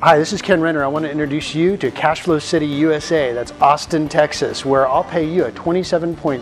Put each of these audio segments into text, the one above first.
Hi, this is Kenn Renner. I want to introduce you to Cashflow City USA. That's Austin, Texas, where I'll pay you a 27.7%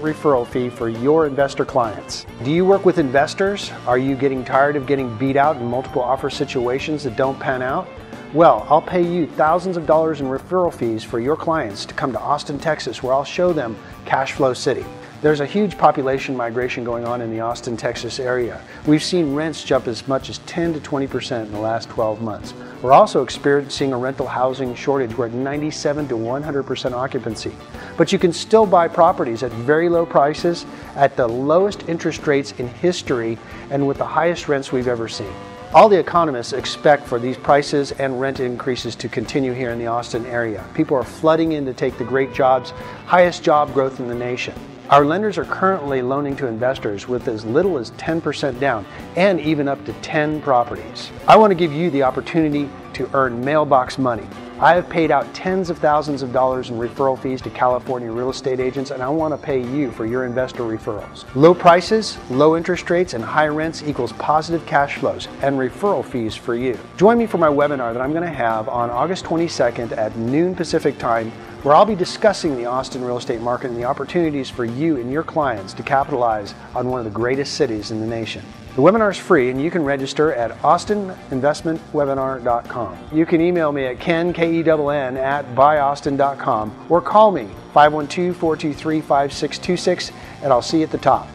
referral fee for your investor clients. Do you work with investors? Are you getting tired of getting beat out in multiple offer situations that don't pan out? Well, I'll pay you thousands of dollars in referral fees for your clients to come to Austin, Texas, where I'll show them Cashflow City. There's a huge population migration going on in the Austin, Texas area. We've seen rents jump as much as 10 to 20% in the last 12 months. We're also experiencing a rental housing shortage. We're at 97 to 100% occupancy. But you can still buy properties at very low prices, at the lowest interest rates in history, and with the highest rents we've ever seen. All the economists expect for these prices and rent increases to continue here in the Austin area. People are flooding in to take the great jobs, highest job growth in the nation. Our lenders are currently loaning to investors with as little as 10% down and even up to 10 properties. I want to give you the opportunity to earn mailbox money. I have paid out tens of thousands of dollars in referral fees to California real estate agents, and I want to pay you for your investor referrals. Low prices, low interest rates, and high rents equals positive cash flows and referral fees for you. Join me for my webinar that I'm going to have on August 22nd at noon Pacific time, where I'll be discussing the Austin real estate market and the opportunities for you and your clients to capitalize on one of the greatest cities in the nation. The webinar is free and you can register at austininvestmentwebinar.com. You can email me at kenn, K-E-N-N, at buyaustin.com or call me 512-423-5626 and I'll see you at the top.